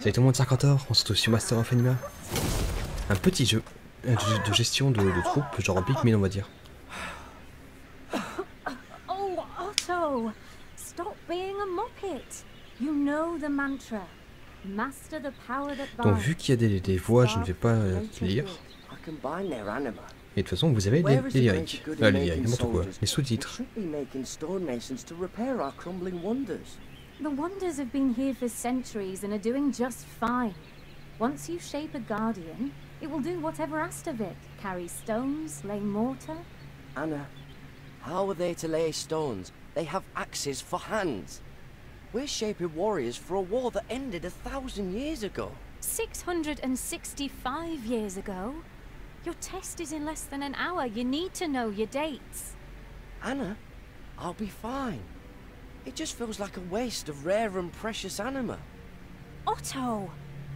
Salut tout le monde, Sarkantor, on se retrouve sur Master of Anima. Un petit jeu euh, de, de gestion de, de troupes, genre Pikmin on va dire. Oh, Otto! Stop being a moppet. You know the mantra. Master the power that Donc binds. vu qu'il y a des, des voix, je ne vais pas euh, lire. Et de toute façon, vous avez les, Where les to good Euh, les making n'importe quoi. Les sous-titres. Should be making stonemasons to repair our crumbling wonders. The wonders have been here for centuries and are doing just fine. Once you shape a guardian, it will do whatever asked of it. Carry stones, lay mortar. Anna, how are they to lay stones? They have axes for hands. We're shaping warriors for a war that ended a thousand years ago. 665 years ago? Your test is in less than an hour. You need to know your dates. Anna, I'll be fine. It just feels like a waste of rare and precious anima. Otto!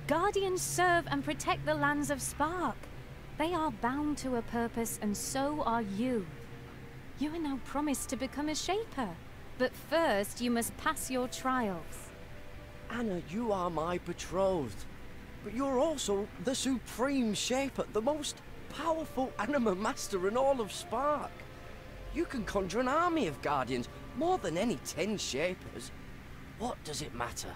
Guardians serve and protect the lands of Spark. They are bound to a purpose, and so are you. You are now promised to become a Shaper. But first, you must pass your trials. Anna, you are my betrothed. But you're also the supreme shaper, the most powerful anima master in all of Spark. You can conjure an army of guardians, more than any ten shapers. What does it matter?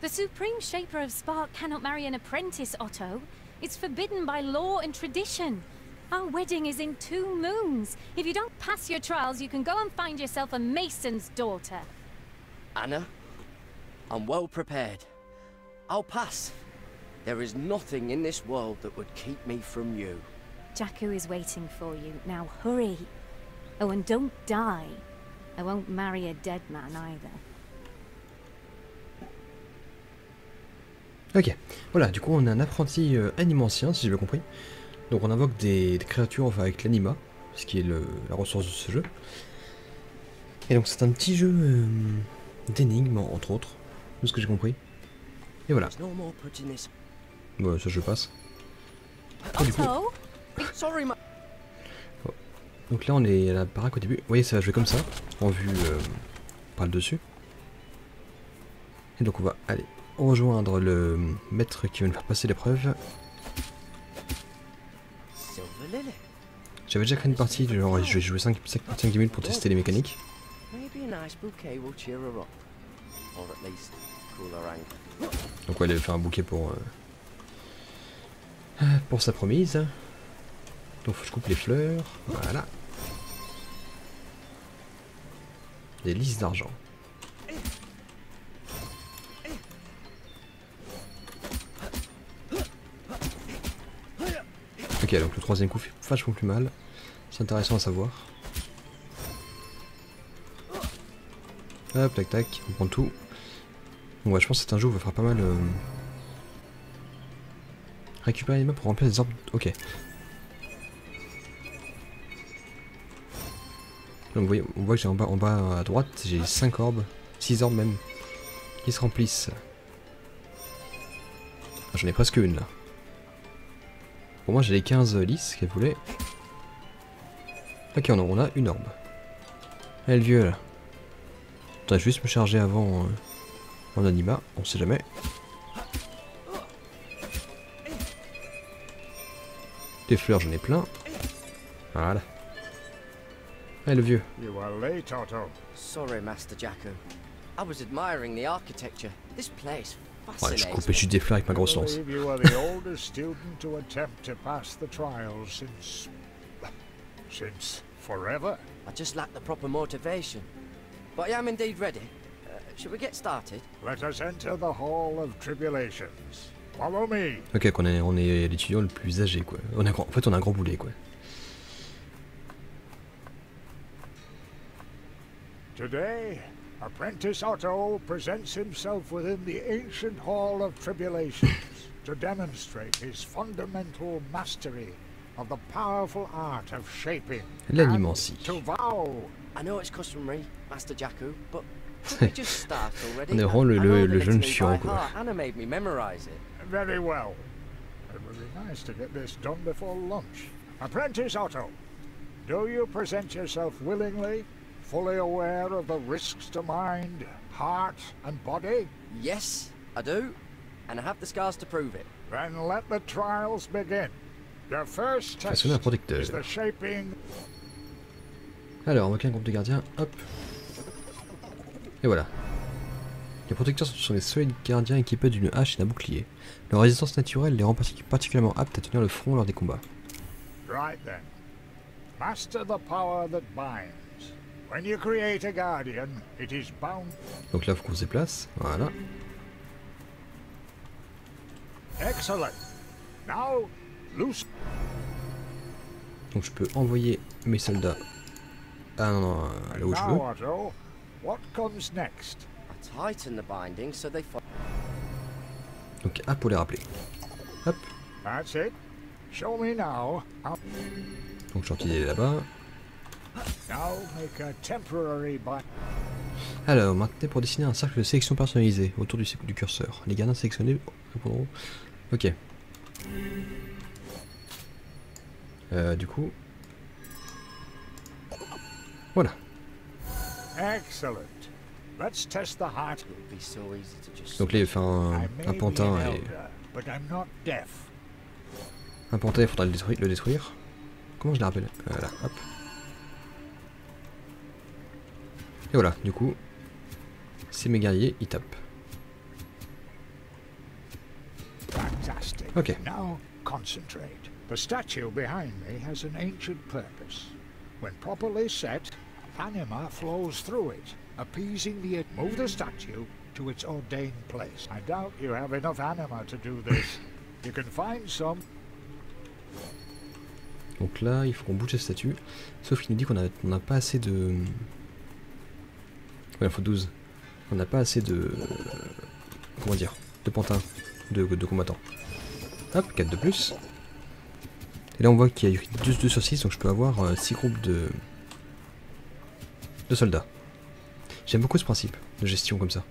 The Supreme Shaper of Spark cannot marry an apprentice, Otto. It's forbidden by law and tradition. Our wedding is in two moons. If you don't pass your trials, you can go and find yourself a mason's daughter. Anna, I'm well prepared. I'll pass. There is nothing in this world that would keep me from you. Jakku is waiting for you. Now hurry. Oh, and don't die. I won't marry a dead man either. Ok, voilà, du coup on a un apprenti euh, animancien, si j'ai bien compris. Donc on invoque des, des créatures enfin, avec l'anima, ce qui est le- la ressource de ce jeu. Et donc c'est un petit jeu euh, d'énigmes, entre autres, de ce que j'ai compris. Et voilà, bon, ça je passe. Oh, du coup. Donc là on est à la baraque au début. Vous voyez, ça va jouer comme ça, en vue euh, par le dessus. Et donc on va aller rejoindre le maître qui va nous faire passer l'épreuve. J'avais déjà créé une partie, genre je vais jouer 5-10 minutes pour tester les mécaniques. Donc ouais, elle allait faire un bouquet pour euh, pour sa promise. Donc faut que je coupe les fleurs. Voilà. Des listes d'argent. Ok, donc le troisième coup fait vachement plus mal. C'est intéressant à savoir. Hop, tac tac, on prend tout. Bon, ouais, je pense que c'est un jeu où on va faire pas mal. euh, Récupérer les mains pour remplir les orbes. Ok. Donc vous voyez, on voit que j'ai en bas, en bas à droite, j'ai 5 orbes, 6 orbes même, qui se remplissent. Ah, J'en ai presque une là. Pour moi j'ai les 15 lisses qu'elle voulait. Ok, on a, a une orbe. Eh le vieux là. Attends, juste me charger avant. euh, en anima, on sait jamais. Des fleurs, j'en ai plein. Voilà. Eh le vieux. You are late, Otto. Sorry, Master Jakku. I was admiring the architecture. This place Ouais, je coupais juste des fleurs avec ma I grosse lance. believe you are the oldest student to attempt to pass the trials since. since forever. I just lack the proper motivation. But I am indeed ready. Uh, should we get started? Let us enter the Hall of Tribulations. Follow me. Ok, qu'on est, on est l'étudiant le plus âgé quoi. On a, en fait, on a un grand boulet quoi. Today, Apprentice Otto presents himself within the ancient Hall of Tribulations to demonstrate his fundamental mastery of the powerful art of shaping. And To vow I know it's customary, Master Jakku, but could we just start already? On est I- vraiment le- I le- le jeune chiant, quoi. Anna made me memorize it. Very well. It would be nice to get this done before lunch. Apprentice Otto, do you present yourself willingly, fully aware of the risks to mind, heart, and body? Yes, I do, and I have the scars to prove it. Then let the trials begin. Your first test is the shaping Alors, on va créer un groupe de gardiens, hop. Et voilà. Les protecteurs sont des solides gardiens équipés d'une hache et d'un bouclier. Leur résistance naturelle les rend partic- particulièrement aptes à tenir le front lors des combats. Right then. Master the power that binds. When you create a guardian, it is bound. Donc là, faut qu'on se déplace, voilà. Excellent. Now, loose. Donc je peux envoyer mes soldats ah non, non, euh, là où je veux. Otto, what comes next? I tighten the binding so they. Donc A pour les rappeler. Hop, That's it. Show me now. How donc je suis là-bas. Alors, maintenant pour dessiner un cercle de sélection personnalisé autour du, du curseur. Les gardiens sélectionnés répondront. Ok. Euh, du coup. Voilà. Excellent. Let's test the heart. It would be so easy to just. Donc là, il fait un, pantin an et. Un pantin, il faudra le détruire. Le détruire. Comment je le rappelle? Voilà, hop. Et voilà, du coup. C'est mes guerriers, ils tapent. Fantastic. Ok. Now concentrate. The statue behind me has an ancient purpose. When properly set, anima flows through it, appeasing the. Move the statue to its ordained place. I doubt you have enough anima to do this. you can find some. Donc là, il faut qu'on bouge la statue. Sauf qu'il nous dit qu'on n'a pas assez de. Ouais, il faut 12. On n'a pas assez de. Comment dire De pantins. De, combattants. Hop, 4 de plus. Et là, on voit qu'il y a eu 2, 2 sur 6, donc je peux avoir 6 groupes de. de soldats. J'aime beaucoup ce principe de gestion comme ça.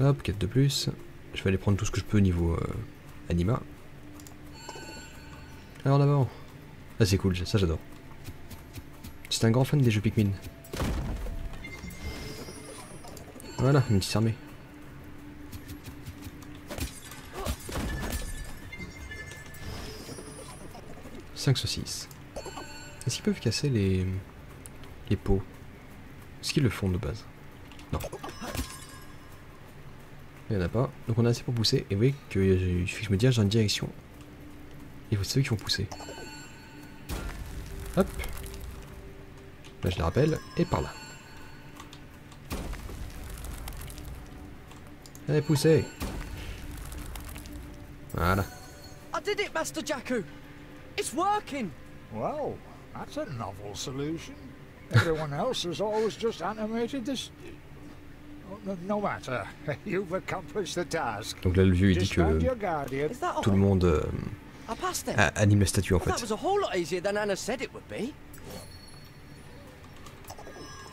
Hop, 4 de plus. Je vais aller prendre tout ce que je peux au niveau euh, anima. Alors d'abord. Ah c'est cool, ça j'adore. C'est un grand fan des jeux Pikmin. Voilà, une petite armée. « 5 sur 6. Est-ce qu'ils peuvent casser les... les pots? Est-ce qu'ils le font de base? Non. Il n'y en a pas. Donc on a assez pour pousser. Et vous voyez qu'il suffit que je me dirige dans une direction. Et c'est eux qui vont pousser. Hop. Là je les rappelle. Et par là. Allez, poussez Voilà. I did it, Master Jakku! It's working! Well, that's a novel solution. Everyone else has always just animated this. No- matter. You've accomplished the task. Donc là le vieux il dit que tout le monde euh, anime la statue en fait.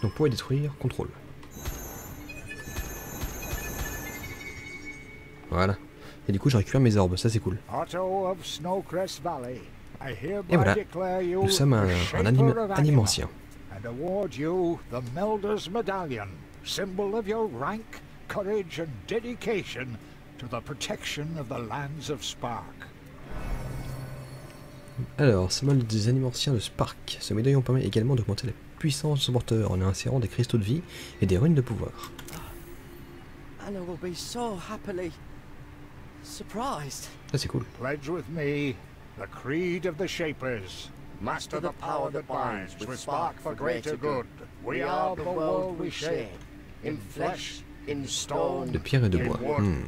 Donc pour les détruire, contrôle. Voilà. Et du coup je récupère mes orbes, ça c'est cool. Et voilà. Nous sommes un, un Shaper anime, of anime Anima, ancien. and award you the Melder's Medallion, symbol of your rank, courage, and dedication to the protection of the lands of Spark. Alors, symbole des animaux anciens de Spark. Ce médaillon permet également d'augmenter la puissance de son porteur en insérant des cristaux de vie et des runes de pouvoir. Anna will be so happily surprised. Ça c'est cool. Pledge with me the creed of the Shapers. Master the power that binds, with spark for greater good. We are the world we shape. in flesh, in stone. De pierre et de in bois. Hmm.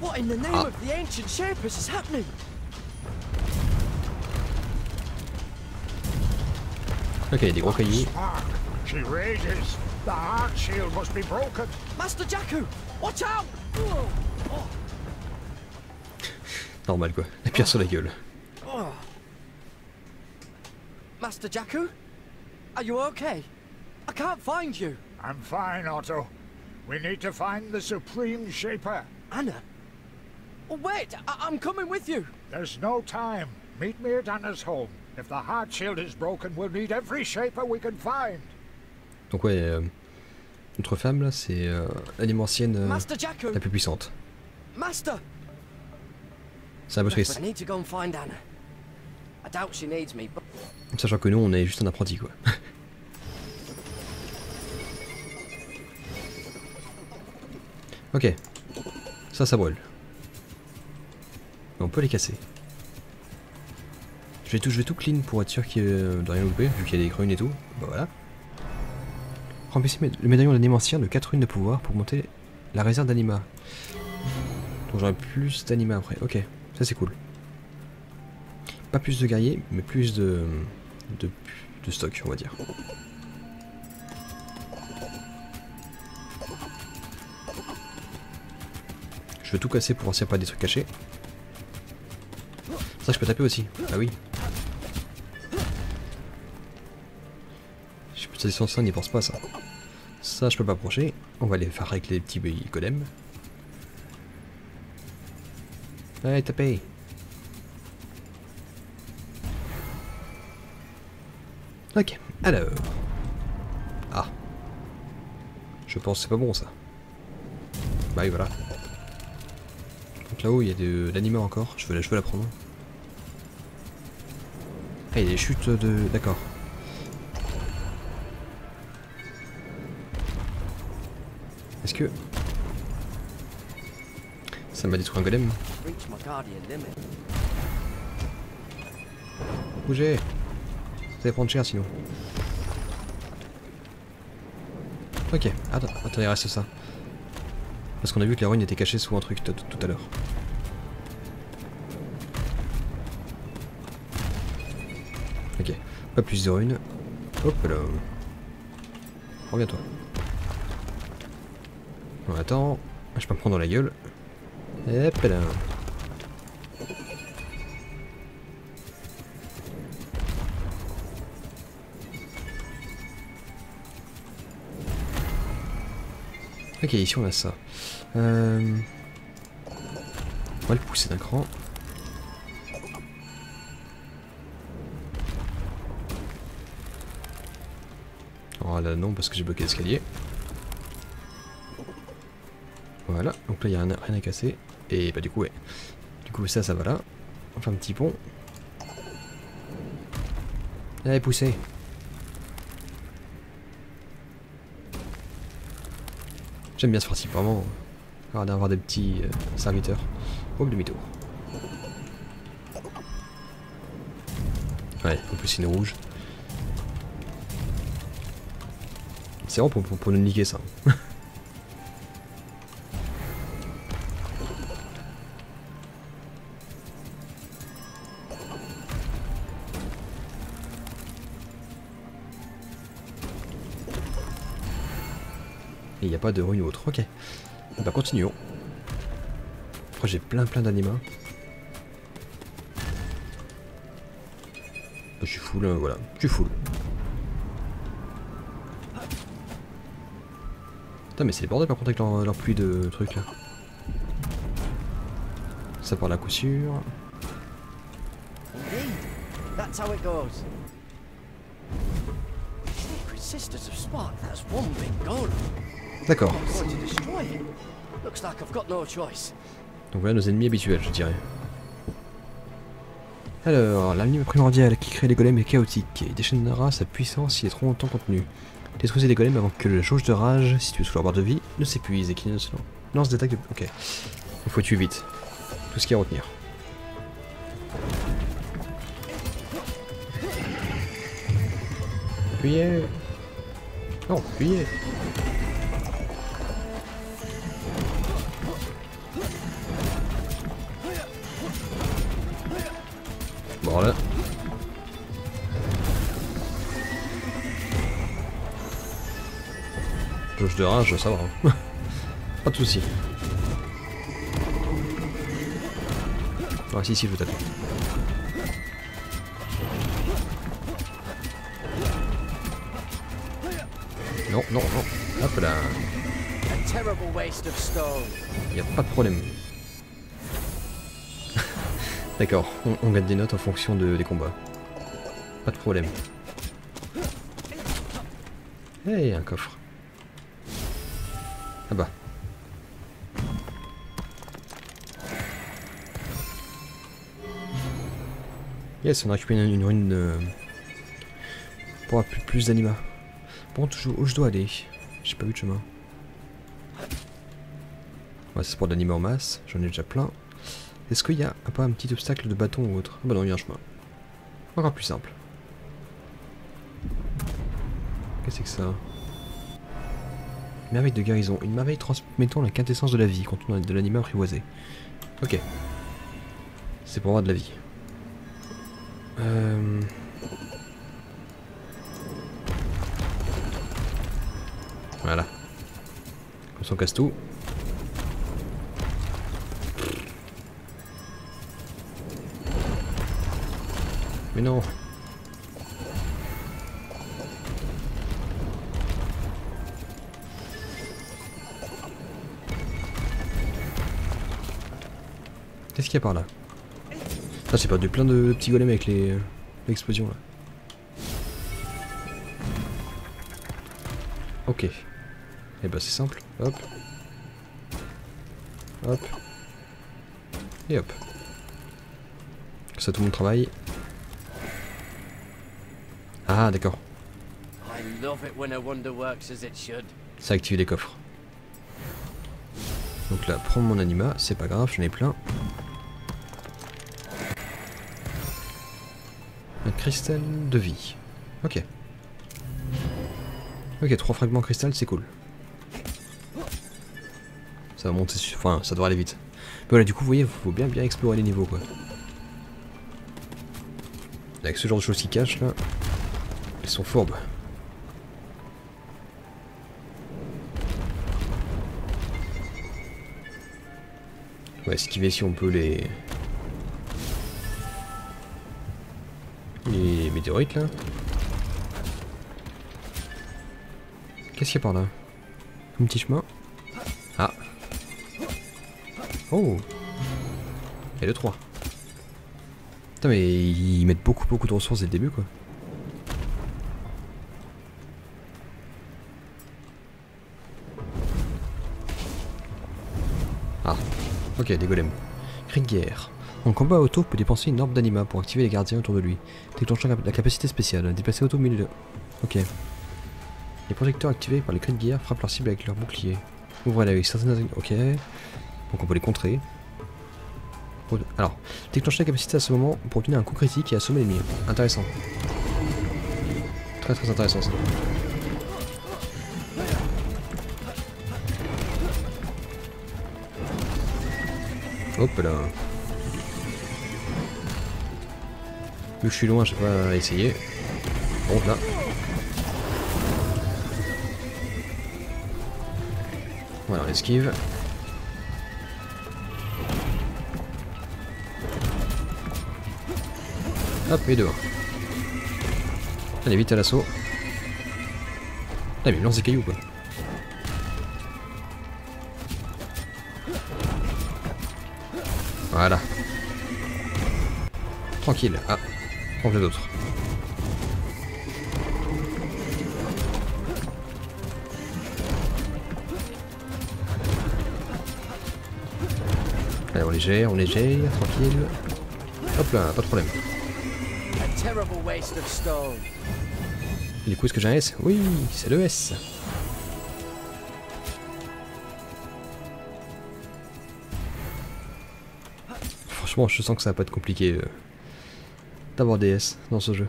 What in the name Ah. of the ancient shapers is happening? Ok, il y a des gros cahiers. Spark, she rages. The heart shield must be broken. Master Jakku, watch out! Normal quoi. La pierre sur la gueule. oh. Master Jakku, are you okay? I can't find you. I'm fine, Otto. We need to find the Supreme Shaper. Anna? Oh, wait, I- I'm coming with you. There's no time. Meet me at Anna's home. If the heart shield is broken, we'll need every shaper we can find. Donc ouais, euh, notre femme là, c'est euh, l'anime ancienne euh, la plus puissante. Master! C'est un peu I triste. need to go and find Anna. I doubt she needs me, but Sachant que nous, on est juste un apprenti quoi. ok. Ça, ça brûle. Mais on peut les casser. Je vais tout, je vais tout clean pour être sûr qu'il a de rien louper, vu qu'il y a des runes et tout. Bah voilà. Remplissez le médaillon d'anima ancien de 4 runes de pouvoir pour monter la réserve d'anima. Donc j'aurai plus d'anima après. Ok, ça c'est cool. Pas plus de guerriers, mais plus de, de, de stock, on va dire. Je veux tout casser pour voir s'il n'y a pas des trucs cachés. Ça, je peux taper aussi. Ah oui. De ça, n'y pense pas ça. Ça, je peux pas approcher. On va les faire avec les petits golems. Allez, tapez Ok, alors... Ah. Je pense que c'est pas bon ça. Bah voilà. Donc là-haut, il y a de l'anima encore. Je veux, la, je veux la prendre. Ah, il y a des chutes de... D'accord. Que... Ça m'a détruit un golem. Bougez Vous allez prendre cher sinon. Ok, attends, il reste ça. Parce qu'on a vu que la ruine était cachée sous un truc tout à l'heure. Ok, pas plus de runes. Hop là. Reviens-toi. On attend. Je peux me prendre dans la gueule. Hop là. Ok, ici on a ça. Euh... On va le pousser d'un cran. Oh là non, parce que j'ai bloqué l'escalier. Voilà, donc là il n'y a rien, à- casser. Et bah du coup ouais. Du coup ça, ça va là. On fait un petit pont. Allez, poussez J'aime bien ce principe, vraiment. euh, d'avoir des petits euh, serviteurs. Hop, demi-tour. Ouais, en plus c'est une rouge. C'est vraiment pour, pour, pour nous niquer ça. il n'y a pas de rune ou autre. Ok. Bah continuons. Après j'ai plein plein d'animaux. Je suis full, hein, voilà. Je suis full. Putain mais c'est le bordel par contre avec leur, pluie de trucs là. Ça part à coup that's Sisters Spark, goal. D'accord. Donc voilà nos ennemis habituels, je dirais. Alors, l'anime primordial qui crée les golems est chaotique et déchaînera sa puissance s'il est trop longtemps contenu. Détruisez les golems avant que la jauge de rage située sous leur barre de vie ne s'épuise et qu'ils ne se lancent des attaques de... Ok. Il faut tuer vite. Tout ce qu'il y a à retenir. Appuyez Non, appuyez Là. Jauge de rage, ça va. hein. Pas de soucis. Ah si si je taper. Non, non, non. Hop là. A terrible waste of stone. Y a pas de problème. D'accord, on, gagne des notes en fonction de, des combats. Pas de problème. Hey, un coffre. Ah bah. Yes, on a récupéré une, une ruine euh, pour avoir plus, plus d'anima. Bon, toujours où je dois aller? J'ai pas vu de chemin. Ouais, c'est pour de l'anima en masse, j'en ai déjà plein. Est-ce qu'il y a pas un petit obstacle de bâton ou autre? Ah Bah non, il y a un chemin. Encore plus simple. Qu'est-ce que c'est que ça? Merveille de guérison. Une merveille transmettant la quintessence de la vie, contenant de l'anima apprivoisé. Ok. C'est pour avoir de la vie. Euh... Voilà. On casse tout. Mais non Qu'est-ce qu'il y a par là? Ah j'ai perdu plein de petits golems avec les l'explosion là. Ok. Et bah c'est simple. Hop. Hop. Et hop. Ça tout le monde travaille. Ah d'accord. I love it when a wonder works as it should. Ça active les coffres. Donc là, prendre mon anima, c'est pas grave, j'en ai plein. Un cristal de vie. Ok. Ok, trois fragments cristal, c'est cool. Ça va monter sur... Enfin, ça devrait aller vite. Mais voilà, du coup, vous voyez, faut bien bien explorer les niveaux, quoi. Avec ce genre de choses qui cachent, là, ils sont fourbes. On va esquiver si on peut les... Les météorites là. Qu'est-ce qu'il y a par là? Un petit chemin? Ah Oh a le 3. Putain mais ils mettent beaucoup beaucoup de ressources dès le début quoi. Ok, des golems. Guerre. En combat auto peut dépenser une orbe d'anima pour activer les gardiens autour de lui, déclenchant la capacité spéciale, déplacer auto au milieu de... Ok. Les projecteurs activés par les cris de frappent leur cible avec leur bouclier. Ouvrez-les avec certaines... Ok. Donc on peut les contrer. Alors, déclencher la capacité à ce moment pour obtenir un coup critique et assommer l'ennemi. Intéressant. Très très intéressant ça. Hop là. Vu que je suis loin, je vais pas essayer. Bon là. Voilà, on esquive. Hop, et dehors. Allez, vite à l'assaut. Ah, mais il lance des cailloux, quoi. Voilà. Tranquille. Ah, on veut d'autres. Allez, on les gère, on les gère, tranquille. Hop là, pas de problème. Du coup, est-ce que j'ai un S? Oui, c'est le S. Franchement, je sens que ça va pas être compliqué euh, d'avoir des S dans ce jeu.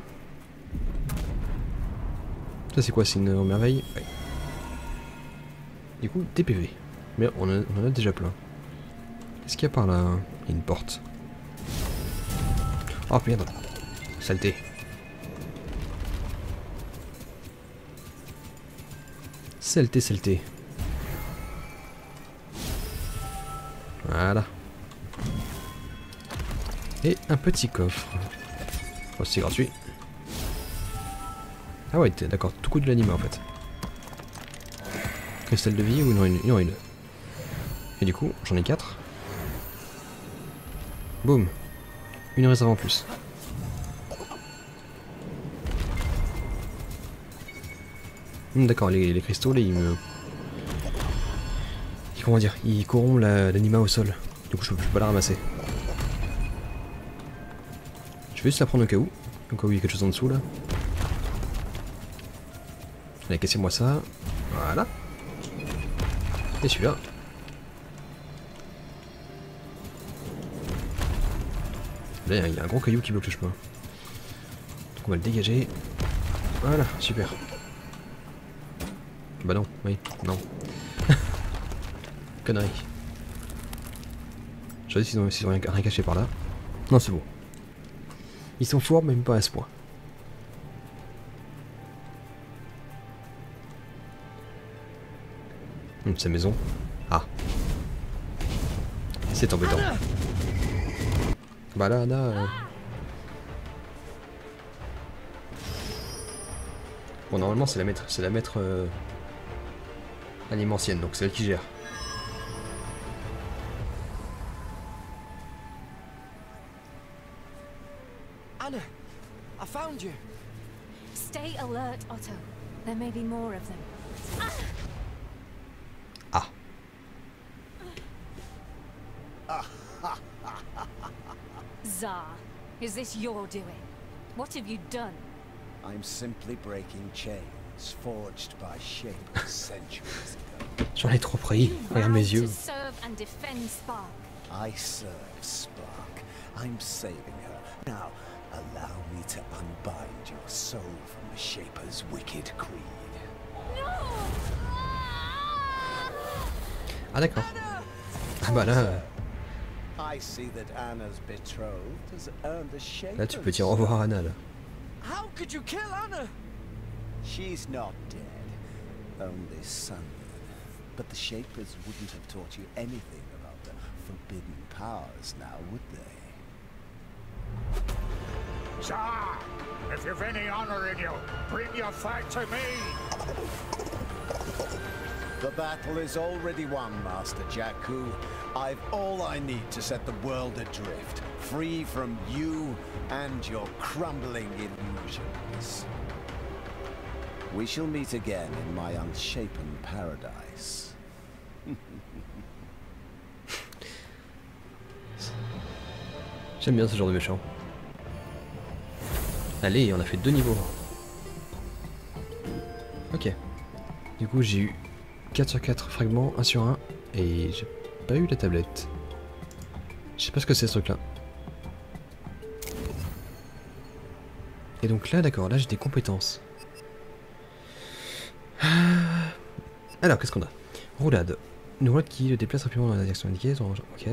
Ça, c'est quoi? C'est une merveille Ouais. Du coup, TPV. Mais on, on en a déjà plein. Qu'est-ce qu'il y a par là? Il y a une porte. Oh merde. Saleté. Saleté, saleté. Voilà. Et un petit coffre. Oh, c'est gratuit. Ah ouais, d'accord, tout coup de l'anime en fait. Cristal de vie ou non, une, non, une. Et du coup, j'en ai 4. Boum. Une réserve en plus. Hum, d'accord, les, les, cristaux, là, ils me... Comment dire Ils corrompent l'anima au sol. Du coup, je, je peux pas la ramasser. Vais juste la prendre au cas où. Au cas où il y a quelque chose en dessous, là. Allez, cassez-moi ça. Voilà. Et celui-là. Là, il y a un gros caillou qui bloque le chemin. Donc on va le dégager. Voilà, super. Bah non, oui, non. Connerie. Je sais s'ils ont, s'ils ont rien, rien caché par là. Non, c'est bon. Ils sont forts, même pas à ce point. Hum, sa maison. Ah. C'est embêtant. Bah là, Anna... euh, Bon, normalement, c'est la maître, c'est la maître euh, donc c'est elle qui gère. Found you. Stay alert, Otto. There may be more of them. Ah. Zar, is this your doing? What have you done? I'm simply breaking chains forged by shapers centuries ago. J'en ai trop pris. Regarde mes yeux. Serve and defend Spark. I serve Spark. I'm saving her. Now, allow me to unbind your soul from the Shaper's wicked creed. Ah d'accord. Ah bah là, euh, I see that Anna's betrothed has earned the Shaper's là tu peux dire au revoir à Anna là. How could you kill Anna? She's not dead, only sundered. But the Shapers wouldn't have taught you anything about the forbidden powers now, would they? Tsar, if you've any honor in you, bring your fight to me. The battle is already won, Master Jakku. I've all I need to set the world adrift, free from you and your crumbling illusions. We shall meet again in my unshapen paradise. J'aime bien ce genre de méchant. Allez, on a fait deux niveaux. Ok. Du coup, j'ai eu 4 sur 4 fragments, 1 sur 1, et j'ai pas eu la tablette. Je sais pas ce que c'est ce truc là. Et donc là, d'accord, là j'ai des compétences. Ah. Alors, qu'est-ce qu'on a? Roulade. Une roulade qui le déplace rapidement dans la direction indiquée. Ok.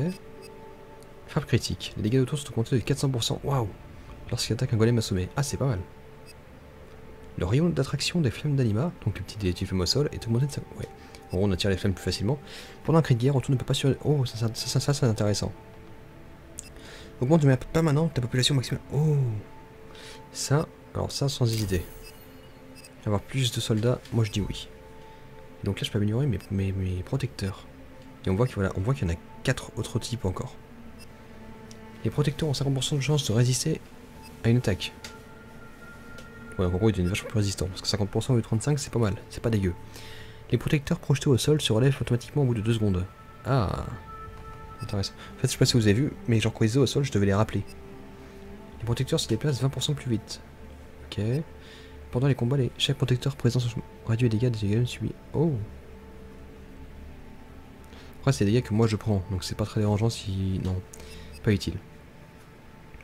Frappe critique. Les dégâts autour sont augmentés de 400%. Waouh Lorsqu'il attaque un golem assommé. Ah, c'est pas mal. Le rayon d'attraction des flammes d'anima, donc le petit détective au sol, est augmenté de 5... Ouais. En gros, on attire les flammes plus facilement. Pendant un cri de guerre, autour ne peut pas sur... Oh, ça, ça, ça, c'est intéressant. Augmente de manière permanente la population maximale. Oh Ça, alors ça, sans hésiter. Avoir plus de soldats, moi je dis oui. Donc là, je peux améliorer mes, mes, mes protecteurs. Et on voit qu'il voilà, on voit qu'il y en a 4 autres types encore. Les protecteurs ont 50% de chance de résister à une attaque. Ouais, en gros, ils deviennent vachement plus résistants. Parce que 50% au lieu de 35, c'est pas mal. C'est pas dégueu. Les protecteurs projetés au sol se relèvent automatiquement au bout de 2 secondes. Ah Intéressant. En fait, je sais pas si vous avez vu, mais genre quand ils étaient au sol, je devais les rappeler. Les protecteurs se déplacent 20% plus vite. Ok. Pendant les combats, les... chaque protecteur présent sur réduit les dégâts des dégâts subis. Oh Après, c'est des dégâts que moi je prends, donc c'est pas très dérangeant si. Non, pas utile.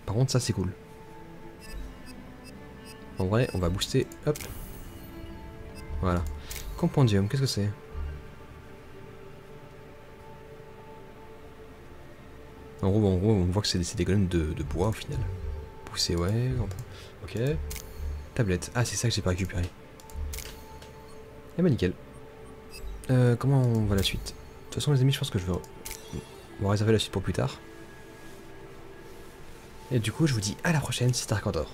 Par contre, ça c'est cool. En vrai, on va booster. Hop. Voilà. Compendium, qu'est-ce que c'est? En gros, en gros, on voit que c'est des, c'est golems de, bois au final. Pousser, ouais. Ok. Tablette. Ah, c'est ça que j'ai pas récupéré. Eh bah nickel. Euh, comment on va la suite? De toute façon, les amis, je pense que je vais... On va réserver la suite pour plus tard. Et du coup, je vous dis à la prochaine, Dark Order.